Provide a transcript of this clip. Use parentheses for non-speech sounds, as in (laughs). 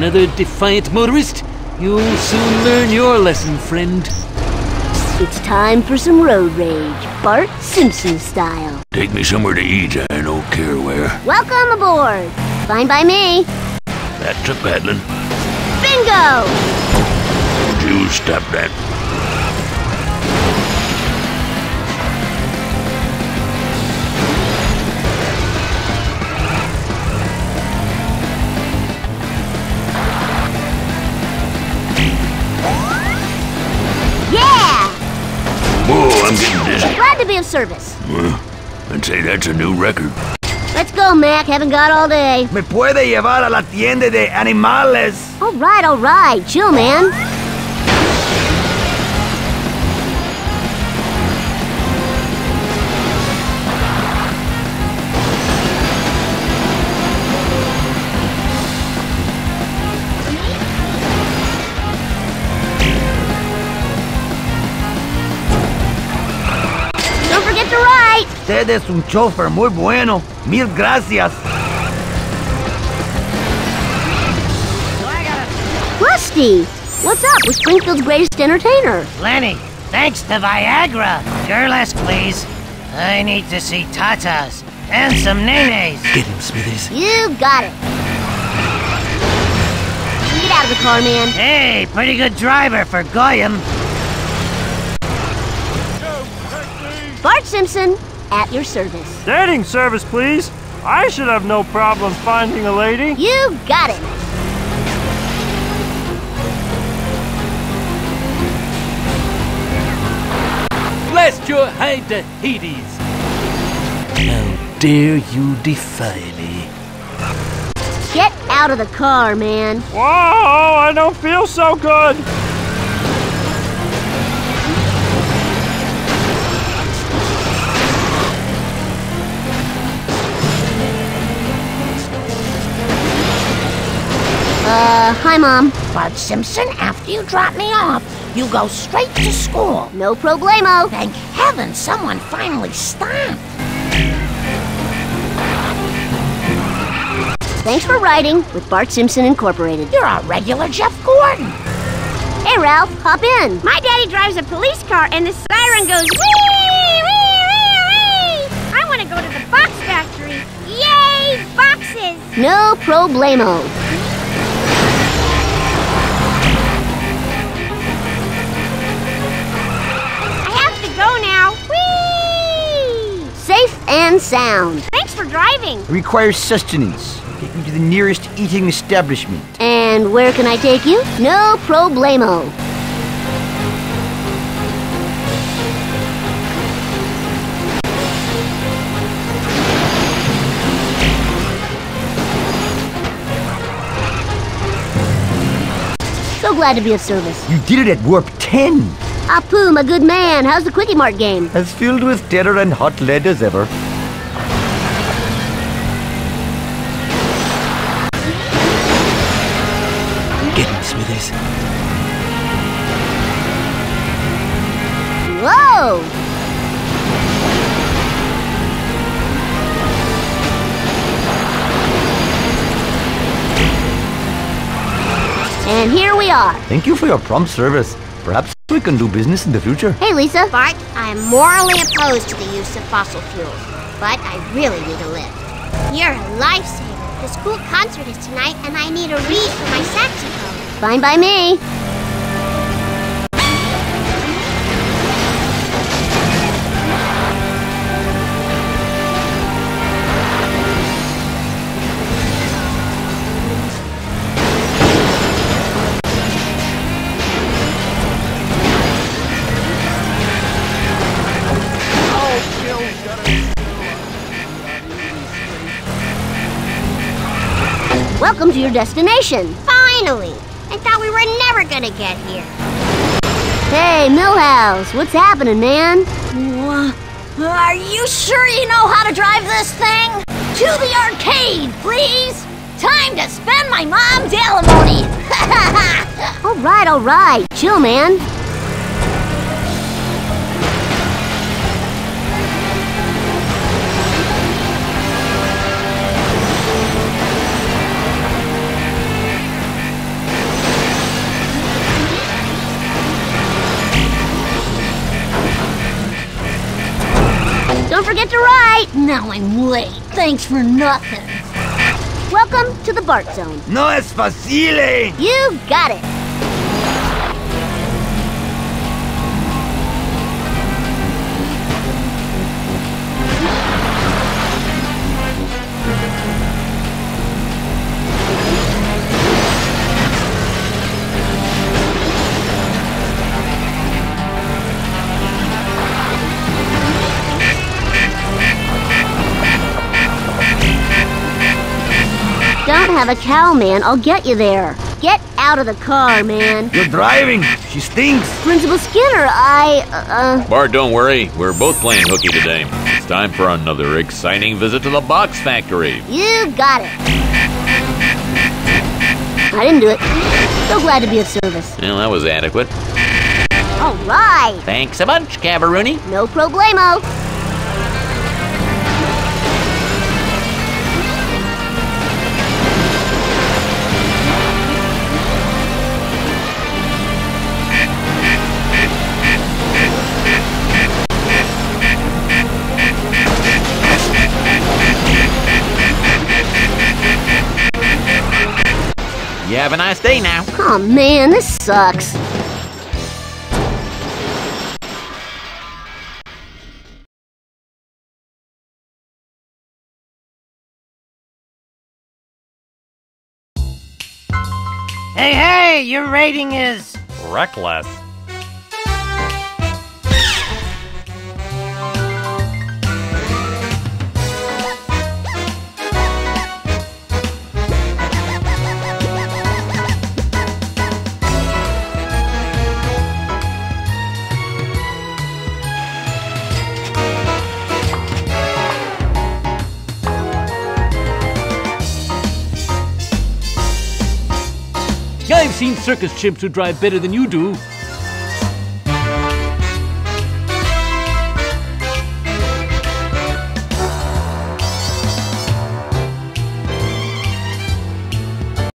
Another defiant motorist? You'll soon learn your lesson, friend. It's time for some road rage, Bart Simpson style. Take me somewhere to eat, I don't care where. Welcome aboard. Fine by me. That's a paddling. Bingo! Don't you stop that. Of service. Well, I'd say that's a new record. Let's go, Mac. Haven't got all day. ¿Me puede llevar a la tienda de animales? All right, all right. Chill, man. Usted es un chofer muy bueno. Mil gracias. Krusty, what's up with Springfield's greatest entertainer? Lenny, thanks to Viagra. Burlesque, please. I need to see tatas and some nenes. Get him, Smithers. You got it. Get out of the car, man. Hey, pretty good driver for Goyam. Bart Simpson, at your service. Dating service, please. I should have no problem finding a lady. You got it. Blast your hide to Hades! How dare you defy me? Get out of the car, man. Whoa, I don't feel so good. Hi, Mom. Bart Simpson, after you drop me off, you go straight to school. No problemo. Thank heaven someone finally stopped. Thanks for riding with Bart Simpson Incorporated. You're a regular Jeff Gordon. Hey, Ralph, hop in. My daddy drives a police car and the siren goes wee wee wee wee. I want to go to the box factory. Yay, boxes! No problemo. And sound. Thanks for driving. Requires sustenance. Take me to the nearest eating establishment. And where can I take you? No problemo. So glad to be of service. You did it at Warp 10. Apu, my good man, how's the Kwik-E-Mart game? As filled with terror and hot lead as ever. Get him, Smithers. Whoa! And here we are. Thank you for your prompt service. Perhaps we can do business in the future. Hey, Lisa. Bart, I'm morally opposed to the use of fossil fuels, but I really need to live. You're a lifesaver. The school concert is tonight, and I need a reed for my saxophone. Fine by me. Welcome to your destination. Finally! I thought we were never gonna get here. Hey, Milhouse, what's happening, man? Are you sure you know how to drive this thing? To the arcade, please! Time to spend my mom's alimony! (laughs) All right, all right. Chill, man. Now I'm late. Thanks for nothing. Welcome to the BART zone. No es facile! You got it. Don't have a cow, man. I'll get you there. Get out of the car, man. You're driving! She stinks! Principal Skinner, I, uh, Bart, don't worry. We're both playing hooky today. It's time for another exciting visit to the box factory. you got it. I didn't do it. So glad to be of service. Well, that was adequate. All right. Thanks a bunch, Cabaroonie. No problemo. Have a nice day now. Oh man, this sucks. Hey, hey, your rating is. Reckless. I've seen circus chimps who drive better than you do.